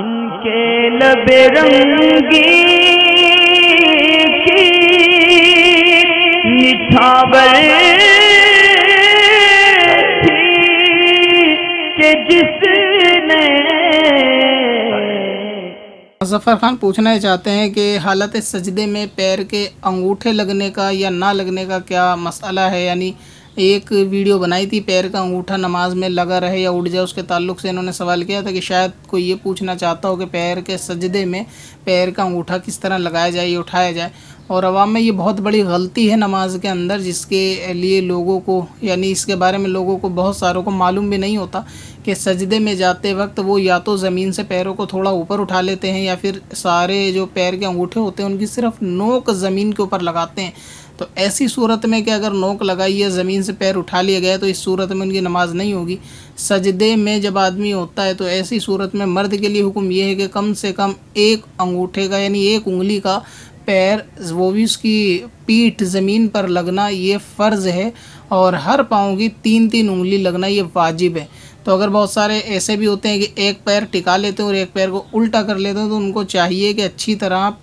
इनके लबे रंगी की निठावर थी जिसने जफ़र खान पूछना चाहते हैं कि हालत सजदे में पैर के अंगूठे लगने का या ना लगने का क्या मसला है? यानी एक वीडियो बनाई थी पैर का अंगूठा नमाज़ में लगा रहे या उड़ जाए, उसके ताल्लुक से इन्होंने सवाल किया था कि शायद कोई ये पूछना चाहता हो कि पैर के सजदे में पैर का अंगूठा किस तरह लगाया जाए या उठाया जाए। और अवाम में ये बहुत बड़ी गलती है नमाज़ के अंदर, जिसके लिए लोगों को, यानी इसके बारे में लोगों को, बहुत सारों को मालूम भी नहीं होता कि सजदे में जाते वक्त वो या तो ज़मीन से पैरों को थोड़ा ऊपर उठा लेते हैं या फिर सारे जो पैर के अंगूठे होते हैं, उनकी सिर्फ़ नोक ज़मीन के ऊपर लगाते हैं। तो ऐसी सूरत में कि अगर नोक लगाई है, ज़मीन से पैर उठा लिया गया तो इस सूरत में उनकी नमाज़ नहीं होगी। सजदे में जब आदमी होता है तो ऐसी सूरत में मर्द के लिए हुक्म यह है कि कम से कम एक अंगूठे का, यानी एक उंगली का पैर, वो भी उसकी पीठ ज़मीन पर लगना, ये फ़र्ज़ है। और हर पाँव की तीन तीन उंगली लगना, ये वाजिब है। तो अगर बहुत सारे ऐसे भी होते हैं कि एक पैर टिका लेते हैं और एक पैर को उल्टा कर लेते हैं तो उनको चाहिए कि अच्छी तरह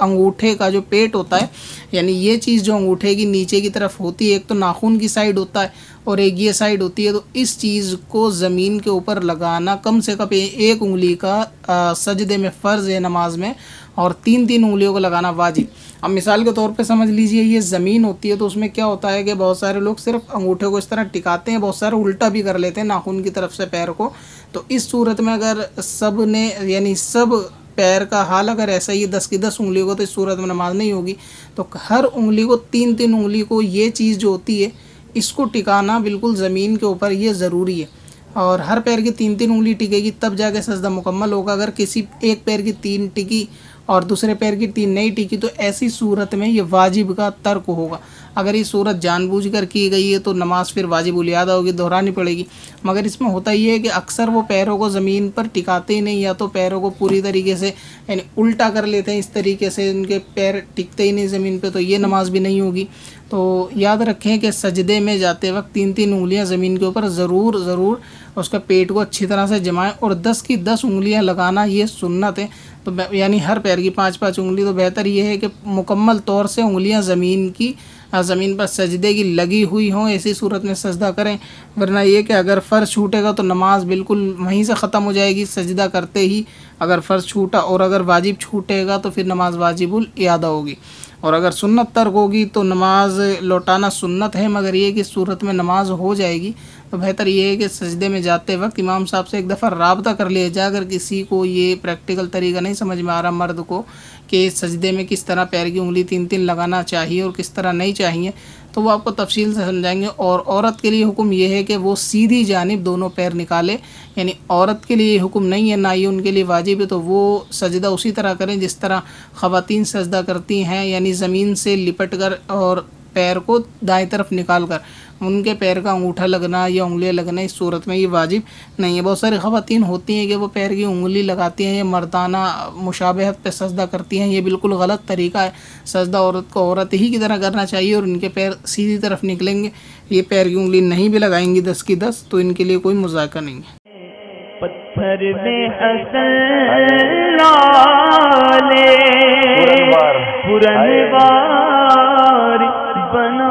अंगूठे का जो पेट होता है, यानी ये चीज़ जो अंगूठे की नीचे की तरफ़ होती है, एक तो नाखून की साइड होता है और एक ये साइड होती है तो इस चीज़ को ज़मीन के ऊपर लगाना, कम से कम एक उंगली का सजदे में फ़र्ज़ है नमाज़ में, और तीन तीन उंगलियों को लगाना वाजिब। अब मिसाल के तौर पे समझ लीजिए, ये ज़मीन होती है तो उसमें क्या होता है कि बहुत सारे लोग सिर्फ़ अंगूठे को इस तरह टिकाते हैं, बहुत सारे उल्टा भी कर लेते हैं, नाखून की तरफ़ से पैर को। तो इस सूरत में अगर सबने, यानी सब पैर का हाल अगर ऐसा ही दस की दस उंगलियों को तो इस सूरत में नमाज़ नहीं होगी। तो हर उंगली को तीन तीन उंगली को ये चीज़ जो होती है इसको टिकाना बिल्कुल ज़मीन के ऊपर ये ज़रूरी है। और हर पैर की तीन तीन उंगली टिकेगी, तब जाके सजदा मुकम्मल होगा। अगर किसी एक पैर की तीन टिकी और दूसरे पैर की तीन नहीं टिकी तो ऐसी सूरत में ये वाजिब का तर्क होगा। अगर ये सूरत जानबूझकर की गई है तो नमाज़ फिर वाजिब उलियादा होगी, दोहरानी पड़ेगी। मगर इसमें होता ये है कि अक्सर वो पैरों को ज़मीन पर टिकाते ही नहीं, या तो पैरों को पूरी तरीके से, यानी उल्टा कर लेते हैं, इस तरीके से इनके पैर टिकते ही नहीं ज़मीन पर तो ये नमाज़ भी नहीं होगी। तो याद रखें कि सजदे में जाते वक्त तीन तीन उंगलियाँ ज़मीन के ऊपर ज़रूर ज़रूर उसका पेट को अच्छी तरह से जमाएँ और दस की दस उंगलियाँ लगाना ये सुन्नत है। तो यानी हर पैर की पाँच पाँच उंगली तो बेहतर ये है कि मुकम्मल तौर से उंगलियाँ ज़मीन की ज़मीन पर सजदे की लगी हुई हों, ऐसी सूरत में सजदा करें। वरना ये कि अगर फ़र्श छूटेगा तो नमाज़ बिल्कुल वहीं से ख़त्म हो जाएगी, सजदा करते ही अगर फ़र्श छूटा और अगर वाजिब छूटेगा तो फिर नमाज़ वाजिबुल यादा होगी। और अगर सुन्नत तर्क होगी तो नमाज़ लौटाना सुन्नत है, मगर ये कि सूरत में नमाज़ हो जाएगी तो बेहतर ये है कि सजदे में जाते वक्त इमाम साहब से एक दफ़ा रबता कर लिया जाए। अगर किसी को ये प्रैक्टिकल तरीका नहीं समझ में आ रहा मर्द को कि सजदे में किस तरह पैर की उंगली तीन तीन लगाना चाहिए और किस तरह नहीं चाहिए तो वो आपको तफसील से समझाएँगे। और औरत के लिए हुक्म ये है कि वो सीधी जानब दोनों पैर निकाले, यानी औरत के लिए हुक्म नहीं है, ना ही उनके लिए वाजिब है तो वो सजदा उसी तरह करें जिस तरह ख़वातीन सजदा करती हैं, यानी ज़मीन से लिपट कर और पैर को दाएँ तरफ़ निकाल कर उनके पैर का अंगूठा लगना या उंगलियाँ लगना इस सूरत में ये वाजिब नहीं है। बहुत सारी ख़वातीन होती हैं कि वो पैर की उंगली लगाती हैं या मर्दाना मुशाबहत पे सजदा करती हैं। ये बिल्कुल गलत तरीका है। सजदा औरत को औरत ही की तरह करना चाहिए और इनके पैर सीधी तरफ़ निकलेंगे। ये पैर की उंगली नहीं भी लगाएँगी दस की दस तो इनके लिए कोई मज़ाक नहीं है। पत्थर में हसन लाले पुरनवार। अपना